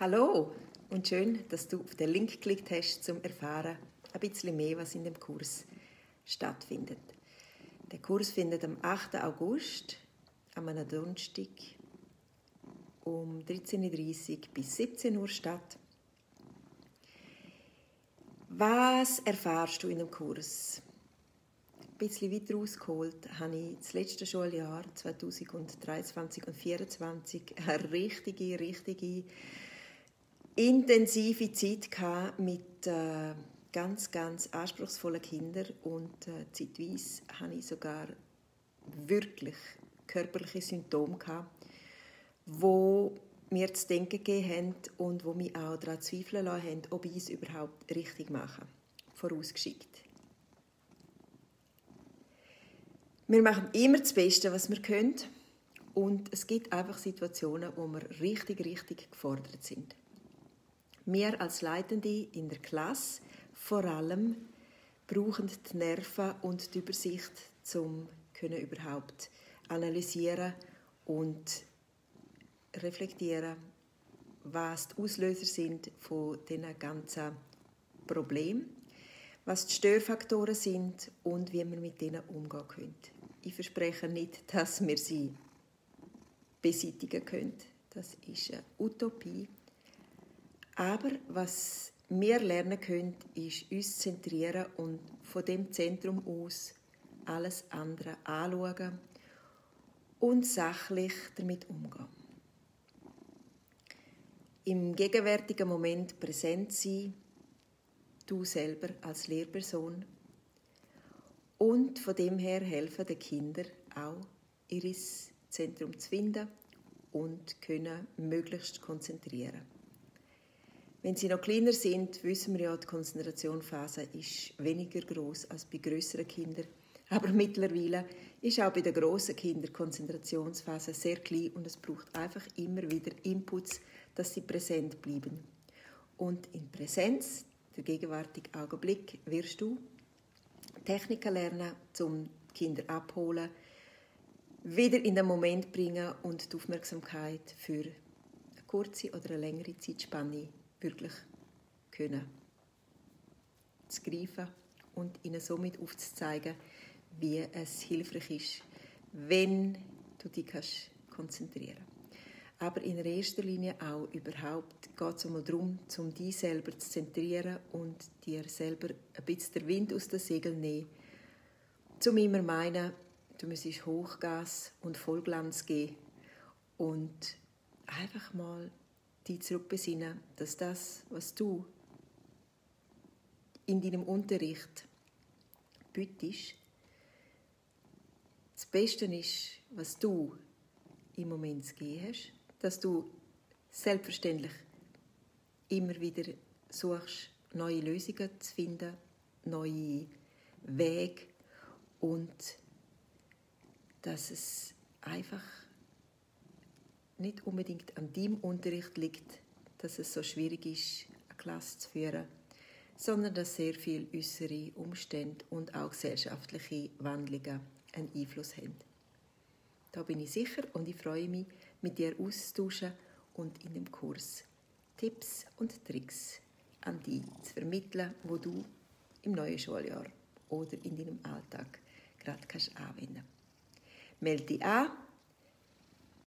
Hallo und schön, dass du auf den Link geklickt hast, zum erfahren ein bisschen mehr, was in dem Kurs stattfindet. Der Kurs findet am 8. August, am Donnerstag, um 13.30 Uhr bis 17 Uhr statt. Was erfahrst du in dem Kurs? Ein bisschen weiter ausgeholt habe ich das letzte Schuljahr 2023 und 2024 eine richtige, richtige intensive Zeit mit äh, ganz, ganz anspruchsvollen Kindern und äh, zeitweise hatte ich sogar wirklich körperliche Symptome gehabt, wo mir zu denken gegeben haben und wo mich auch daran zweifeln lassen haben, ob ich es überhaupt richtig mache. Vorausgeschickt. Wir machen immer das Beste, was wir können. Und es gibt einfach Situationen, wo wir richtig, richtig gefordert sind. Wir als Leitende in der Klasse vor allem brauchen die Nerven und die Übersicht, um überhaupt analysieren und reflektieren, was die Auslöser sind von diesen ganzen Problemen, was die Störfaktoren sind und wie man mit ihnen umgehen können. Ich verspreche nicht, dass wir sie beseitigen können. Das ist eine Utopie. Aber was wir lernen können, ist uns zentrieren und von dem Zentrum aus alles andere anschauen und sachlich damit umgehen im gegenwärtigen Moment präsent sein, du selber als Lehrperson. Und von dem her helfen den Kindern auch, ihr Zentrum zu finden und können möglichst konzentrieren. Wenn sie noch kleiner sind, wissen wir ja, die Konzentrationsphase ist weniger groß als bei größeren Kindern. Aber mittlerweile ist auch bei den grossen Kindern die Konzentrationsphase sehr klein und es braucht einfach immer wieder Inputs, dass sie präsent bleiben. Und in Präsenz, der gegenwärtige Augenblick, wirst du Techniken lernen, um Kinder abholen, wieder in den Moment bringen und die Aufmerksamkeit für eine kurze oder eine längere Zeitspanne wirklich können zu greifen und ihnen somit aufzuzeigen, wie es hilfreich ist, wenn du dich konzentrieren kannst aber in erster Linie auch überhaupt geht es einmal darum, um dich selber zu zentrieren und dir selber ein bisschen den Wind aus den Segeln nehmen. Zum immer meinen, du müsstest Hochgas und Vollglanz gehen und einfach mal die zurückbesinnen, dass das, was du in deinem Unterricht bietest, das Beste ist, was du im Moment zu geben hast dass du selbstverständlich immer wieder suchst, neue Lösungen zu finden, neue Wege und dass es einfach nicht unbedingt an deinem Unterricht liegt, dass es so schwierig ist, eine Klasse zu führen, sondern dass sehr viele äußere Umstände und auch gesellschaftliche Wandlungen einen Einfluss haben. Da bin ich sicher und ich freue mich, mit dir austauschen und in dem Kurs Tipps und Tricks an die zu vermitteln, wo du im neuen Schuljahr oder in deinem Alltag gerade kannst anwenden. Melde dich an